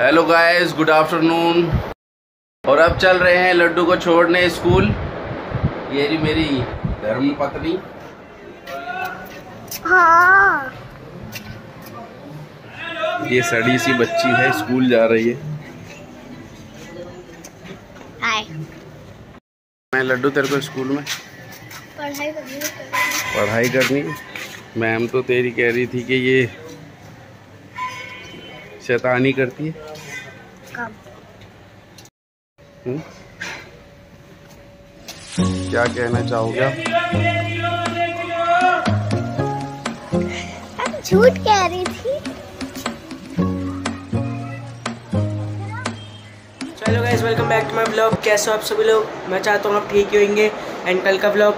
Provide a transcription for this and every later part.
Hello guys good afternoon और अब चल रहे हैं लड्डू को छोड़ने स्कूल। ये जी मेरी धर्म पत्नी। हाँ। ये सड़ी सी बच्ची है स्कूल जा रही है। हाय मैं लड्डू तेरे को स्कूल में। पढ़ाई करनी पढ़ाई करनी? मैम तो तेरी कह रही थी कि ये शैतानी करती है। हम्म? क्या कहना चाहोगे आप? झूठ कह रही थी। चलो guys welcome back to my blog कैसे हो आप सभी लोग? मैं चाहता हूँ आप ठीक ही होंगे। एंड कल का ब्लॉग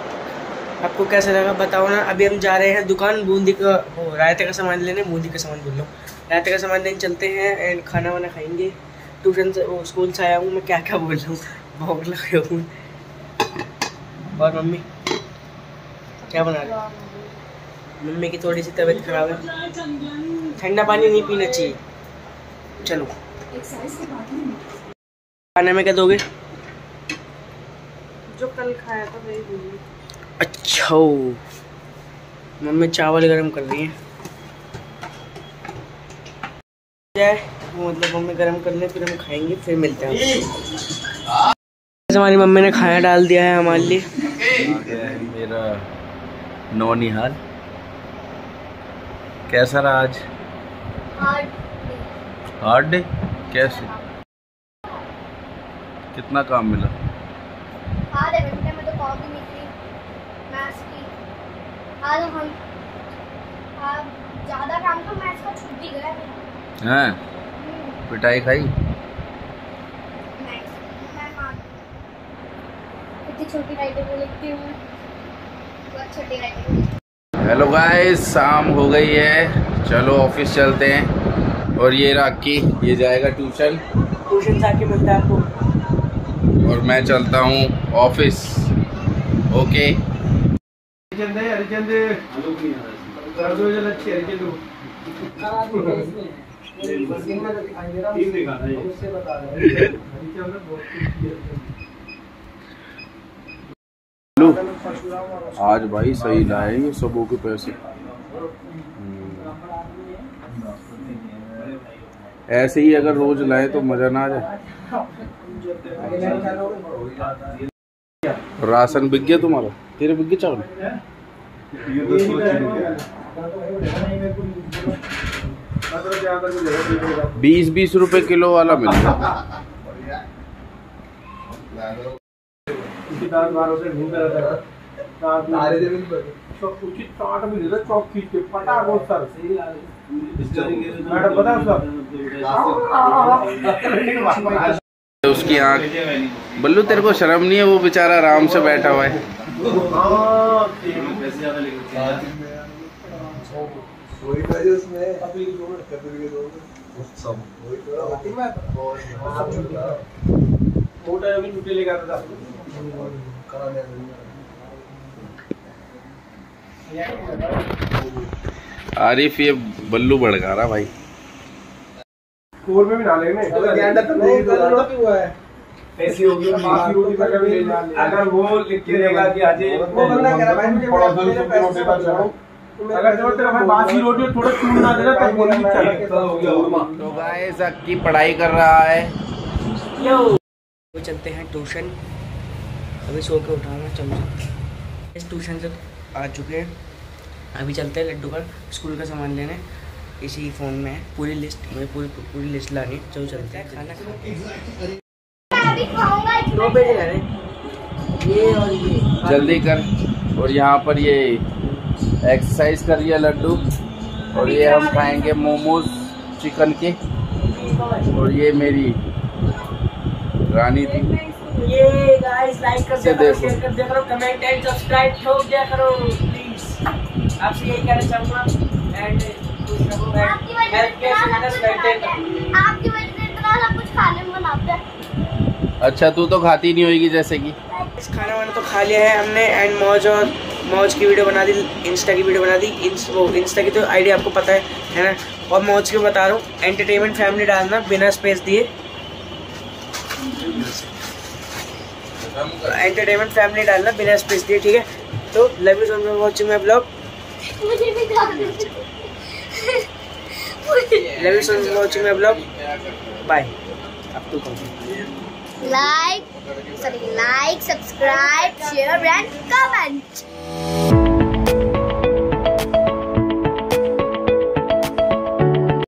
आपको कैसा लगा बताओ ना। अभी हम जा रहे हैं दुकान बूंदी का रायते का सामान लेने बूंदी का सामान बोल लो रायते का सामान लेने चलते हैं एंड खाना वाना खाएँगे। ट्यूशन से वो स्कूल से आया हूँ मैं क्या क्या बोल रहा हूँ? भोग लगे हूँ। और मम्मी क्या बना रहे मम्मी की थोड़ी सी तबीयत खराब है। ठंडा पानी नहीं पीना चाहिए। चलो। खाने में क्या दोगे? जो कल खाया था वही अच्छा मम्मी चावल गरम कर रही है। जाए वो मतलब मम्मी गरम कर ले फिर हम खाएँगे फिर मिलते हैं। हमारी मम्मी ने खाना डाल दिया है हमारे लिए। मेरा नौनिहाल। कैसा रहा आज? हार्ड डे कैसे? कितना काम मिला? आधे घंटे में तो कॉपी निकली मैथ्स की। आज हम आज ज़्यादा काम तो मैथ्स का छूट ही गया। हैं? पिटाई खाई? मैथ्स मैं मान इतनी छोटी राइटिंग में लिखती हूँ बहुत छोटी राइटिंग हेलो गाइस शाम हो गई है। चलो ऑफ़िस चलते हैं। और ये राखी ये जाएगा ट्यूशन। ट्यूशन जाके मिलता है आपको। और मैं चलता हूँ ऑफ़िस। ओके। लो आज भाई सही लाए, ये सबों के पैसे। ऐसे ही अगर रोज लाए तो मज़ा ना आ जाए। राशन बिक गया तुम्हारा? तेरे बिक गया चावल? बीस बीस रुपए किलो वाला मिल उचित सर उसकी आँख। बल्लू, तेरे को शर्म नहीं है? वो बेचारा आराम से बैठा हुआ है। मोटा अभी छुट्टी लेकर आता आरिफ ये बल्लू भड़का रहा भाई। स्कोर में भी ना? लेने नहीं तो हुआ है। ऐसी होगी बाकी रोटी का कभी अगर वो लिख के देगा कि आज वो बंदा कह रहा भाई मुझे पड़ोसन से रोटी का छोड़ो तो बोली चले हो गया उर्मा तो गाइस की पढ़ाई कर रहा है। वो चलते हैं ट्यूशन अभी सो के उठाना चलो। इस ट्यूशन से आ चुके हैं। अभी चलते हैं लड्डू का स्कूल का सामान लेने। इसी फ़ोन में है पूरी लिस्ट मुझे पूरी पूरी लिस्ट लानी चलो चलते हैं। खाना दो पेज ले रहे ये और ये। जल्दी कर। और यहाँ पर ये एक्सरसाइज कर रही है लड्डू। और ये हम खाएँगे मोमोज चिकन के। और ये मेरी रानी थी। ये गाइस लाइक कर दिया देखो। शेयर कर दिया करो कमेंट एंड सब्सक्राइब ठोक दिया करो प्लीज़ आपसे यही कहना चाहूँगा एंड आपकी वजह से इतना सब कुछ मेंटेन बनाते हैं। आपकी वजह से इतना सब कुछ खाने में बनाते हैं अच्छा तू तो खाती नहीं होगी जैसे कि। इस खाना वाना तो खा लिया है हमने एंड मौज और मौज की वीडियो बना दी इंस्टा की वीडियो बना दी इंस, वो इंस्टा की तो आईडी आपको पता है है ना? और मैं उसके बता रहा हूँ एंटरटेनमेंट फैमिली डालना बिना स्पेस दिए। एंटरटेनमेंट फैमिली डालना बिना स्पेस दिए ठीक है? तो love you so much watching my blog love you so much watching my blog bye अब तू like sorry like subscribe share and comment.